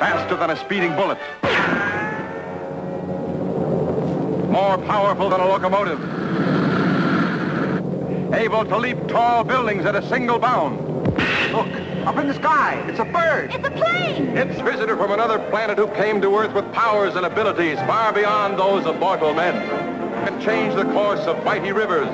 faster than a speeding bullet. More powerful than a locomotive. Able to leap tall buildings at a single bound. Look, up in the sky. It's a bird. It's a plane! It's visitor from another planet who came to Earth with powers and abilities far beyond those of mortal men. Can change the course of mighty rivers.